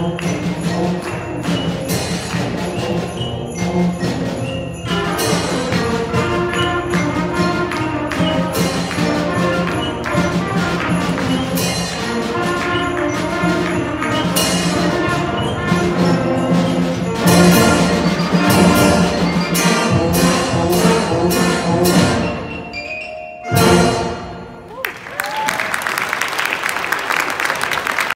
Okay.